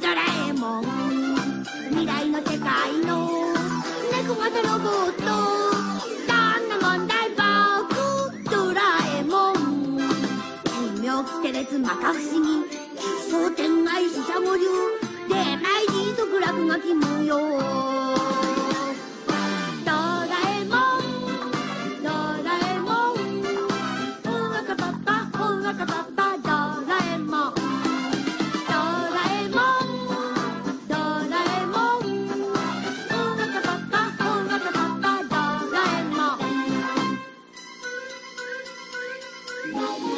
ドラえもん。未来の世界の猫型ロボット。どんな問題僕ドラえもん。奇妙奇天烈摩訶不思議。奇想天外死者五流出ない人足落書き無用 Bye.